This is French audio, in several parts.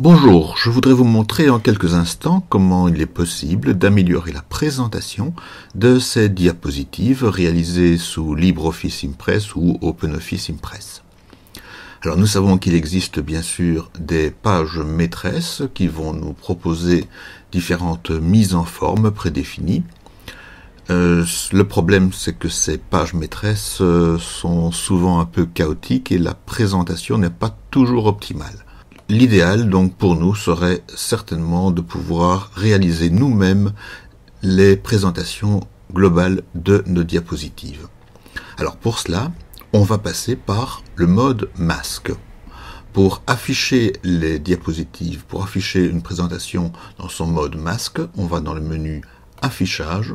Bonjour, je voudrais vous montrer en quelques instants comment il est possible d'améliorer la présentation de ces diapositives réalisées sous LibreOffice Impress ou OpenOffice Impress. Alors nous savons qu'il existe bien sûr des pages maîtresses qui vont nous proposer différentes mises en forme prédéfinies. Euh, le problème c'est que ces pages maîtresses euh, sont souvent un peu chaotiques et la présentation n'est pas toujours optimale. L'idéal donc pour nous serait certainement de pouvoir réaliser nous-mêmes les présentations globales de nos diapositives. Alors pour cela, on va passer par le mode masque. Pour afficher les diapositives, pour afficher une présentation dans son mode masque, on va dans le menu affichage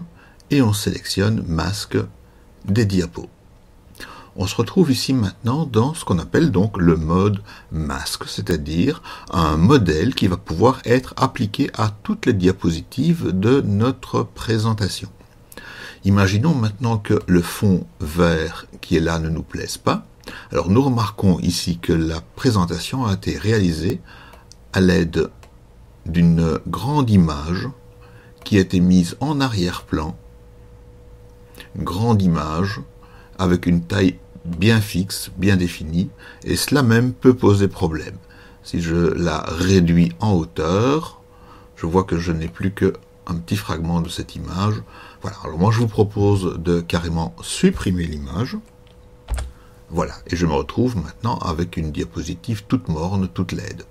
et on sélectionne masque des diapos on se retrouve ici maintenant dans ce qu'on appelle donc le mode masque, c'est-à-dire un modèle qui va pouvoir être appliqué à toutes les diapositives de notre présentation. Imaginons maintenant que le fond vert qui est là ne nous plaise pas. Alors nous remarquons ici que la présentation a été réalisée à l'aide d'une grande image qui a été mise en arrière-plan, grande image avec une taille bien fixe, bien définie, et cela même peut poser problème. Si je la réduis en hauteur, je vois que je n'ai plus qu'un petit fragment de cette image. Voilà, alors moi je vous propose de carrément supprimer l'image. Voilà, et je me retrouve maintenant avec une diapositive toute morne, toute laide.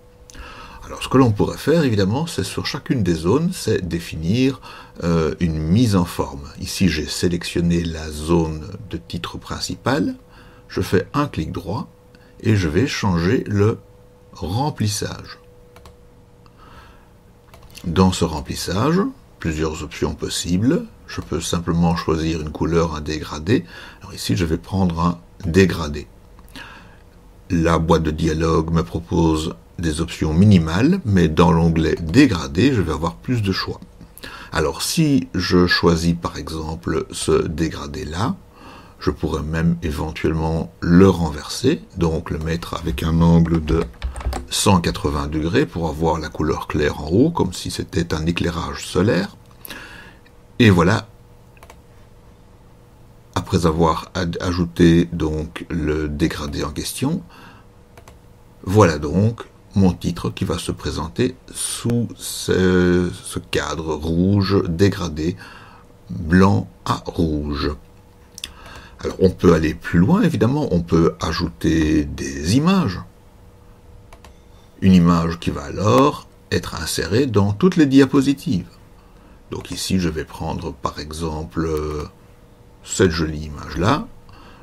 Alors ce que l'on pourrait faire évidemment, c'est sur chacune des zones, c'est définir euh, une mise en forme. Ici j'ai sélectionné la zone de titre principal, je fais un clic droit et je vais changer le remplissage. Dans ce remplissage, plusieurs options possibles. Je peux simplement choisir une couleur, un dégradé. Alors ici, je vais prendre un dégradé. La boîte de dialogue me propose des options minimales, mais dans l'onglet dégradé, je vais avoir plus de choix. Alors si je choisis par exemple ce dégradé là, je pourrais même éventuellement le renverser, donc le mettre avec un angle de 180 degrés pour avoir la couleur claire en haut, comme si c'était un éclairage solaire. Et voilà, après avoir ajouté donc le dégradé en question, voilà donc mon titre qui va se présenter sous ce, ce cadre rouge dégradé blanc à rouge. Alors on peut aller plus loin, évidemment, on peut ajouter des images. Une image qui va alors être insérée dans toutes les diapositives. Donc ici, je vais prendre par exemple cette jolie image-là,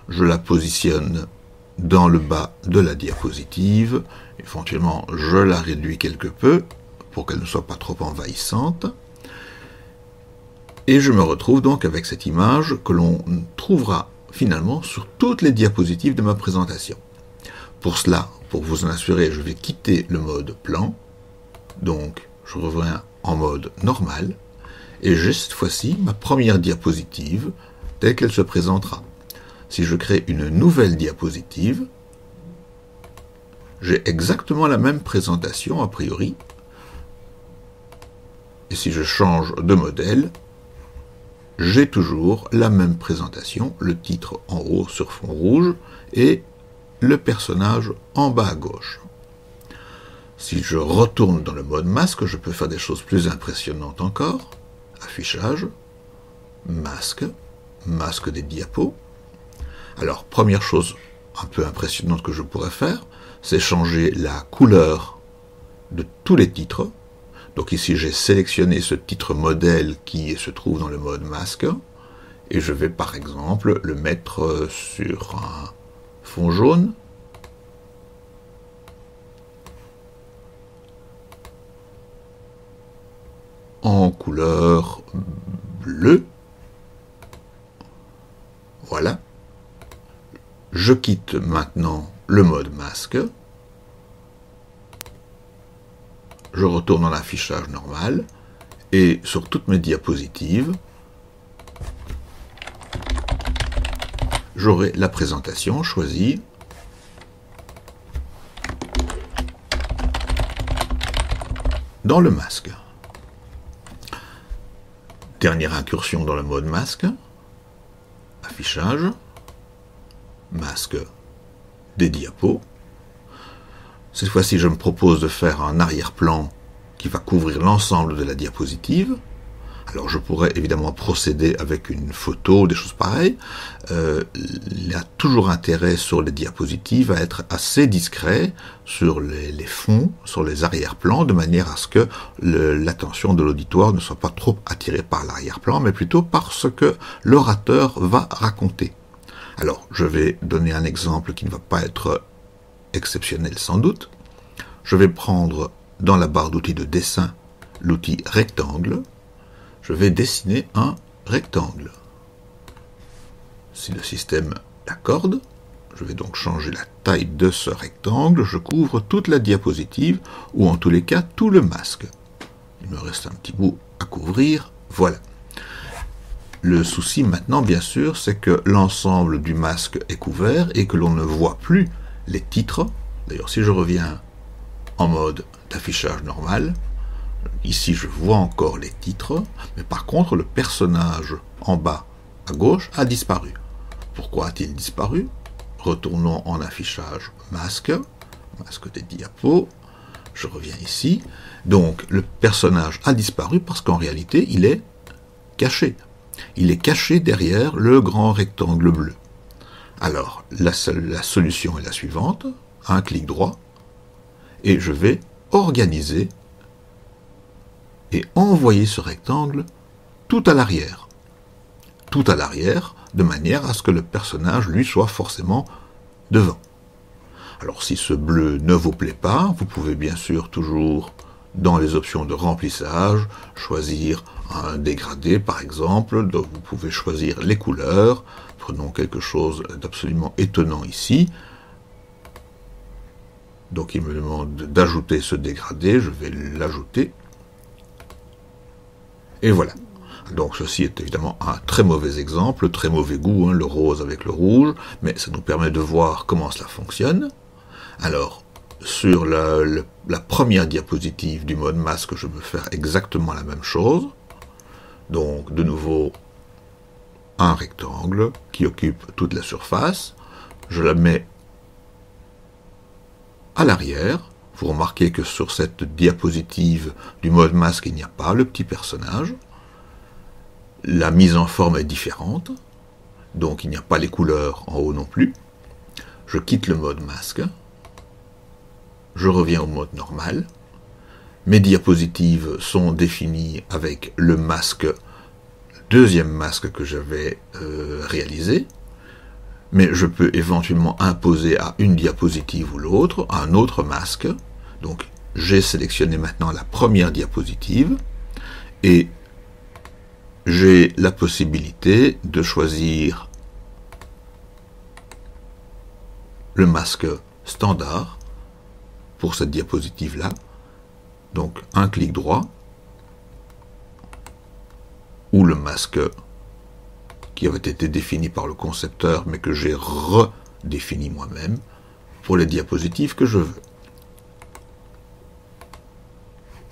je la positionne dans le bas de la diapositive, éventuellement je la réduis quelque peu pour qu'elle ne soit pas trop envahissante, et je me retrouve donc avec cette image que l'on trouvera finalement sur toutes les diapositives de ma présentation. Pour cela, pour vous en assurer, je vais quitter le mode plan. Donc, je reviens en mode normal. Et j'ai cette fois-ci ma première diapositive telle qu'elle se présentera. Si je crée une nouvelle diapositive, j'ai exactement la même présentation a priori. Et si je change de modèle, j'ai toujours la même présentation, le titre en haut sur fond rouge et le personnage en bas à gauche. Si je retourne dans le mode masque, je peux faire des choses plus impressionnantes encore. Affichage, masque, masque des diapos. Alors, première chose un peu impressionnante que je pourrais faire, c'est changer la couleur de tous les titres donc ici, j'ai sélectionné ce titre modèle qui se trouve dans le mode masque. Et je vais par exemple le mettre sur un fond jaune. En couleur bleue. Voilà. Je quitte maintenant le mode masque. Je retourne dans l'affichage normal, et sur toutes mes diapositives, j'aurai la présentation choisie. dans le masque. Dernière incursion dans le mode masque. Affichage. Masque des diapos. Cette fois-ci, je me propose de faire un arrière-plan qui va couvrir l'ensemble de la diapositive. Alors je pourrais évidemment procéder avec une photo, des choses pareilles. Euh, il y a toujours intérêt sur les diapositives à être assez discret sur les, fonds, sur les arrière-plans, de manière à ce que l'attention de l'auditoire ne soit pas trop attirée par l'arrière-plan, mais plutôt par ce que l'orateur va raconter. Alors je vais donner un exemple qui ne va pas être exceptionnel sans doute. Je vais prendre dans la barre d'outils de dessin l'outil rectangle je vais dessiner un rectangle. Si le système l'accorde, je vais donc changer la taille de ce rectangle, je couvre toute la diapositive, ou en tous les cas tout le masque. Il me reste un petit bout à couvrir, voilà. Le souci maintenant, bien sûr, c'est que l'ensemble du masque est couvert et que l'on ne voit plus les titres. D'ailleurs, si je reviens en mode d'affichage normal, Ici, je vois encore les titres, mais par contre, le personnage en bas à gauche a disparu. Pourquoi a-t-il disparu? Retournons en affichage masque, masque des diapos. Je reviens ici. Donc, le personnage a disparu parce qu'en réalité, il est caché. Il est caché derrière le grand rectangle bleu. Alors, la, solution est la suivante. Un clic droit. Et je vais organiser et envoyer ce rectangle tout à l'arrière. Tout à l'arrière, de manière à ce que le personnage, lui, soit forcément devant. Alors si ce bleu ne vous plaît pas, vous pouvez bien sûr toujours, dans les options de remplissage, choisir un dégradé par exemple, vous pouvez choisir les couleurs, prenons quelque chose d'absolument étonnant ici, donc il me demande d'ajouter ce dégradé, je vais l'ajouter et voilà. Donc ceci est évidemment un très mauvais exemple, très mauvais goût, hein, le rose avec le rouge, mais ça nous permet de voir comment cela fonctionne. Alors, sur la, la première diapositive du mode masque, je veux faire exactement la même chose. Donc, de nouveau, un rectangle qui occupe toute la surface. Je la mets à l'arrière. Vous remarquez que sur cette diapositive du mode masque, il n'y a pas le petit personnage. La mise en forme est différente, donc il n'y a pas les couleurs en haut non plus. Je quitte le mode masque. Je reviens au mode normal. Mes diapositives sont définies avec le masque, deuxième masque que j'avais euh, réalisé mais je peux éventuellement imposer à une diapositive ou l'autre un autre masque. Donc j'ai sélectionné maintenant la première diapositive et j'ai la possibilité de choisir le masque standard pour cette diapositive-là. Donc un clic droit ou le masque qui avait été défini par le concepteur, mais que j'ai redéfini moi-même pour les diapositives que je veux.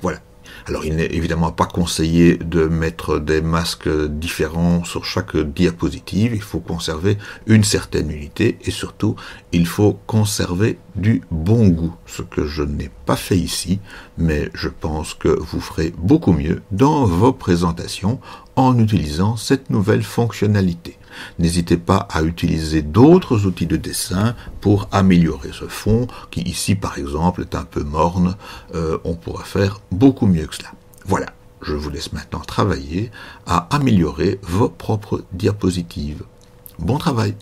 Voilà. Alors il n'est évidemment pas conseillé de mettre des masques différents sur chaque diapositive, il faut conserver une certaine unité et surtout il faut conserver du bon goût, ce que je n'ai pas fait ici, mais je pense que vous ferez beaucoup mieux dans vos présentations en utilisant cette nouvelle fonctionnalité. N'hésitez pas à utiliser d'autres outils de dessin pour améliorer ce fond, qui ici par exemple est un peu morne, euh, on pourra faire beaucoup mieux que cela. Voilà, je vous laisse maintenant travailler à améliorer vos propres diapositives. Bon travail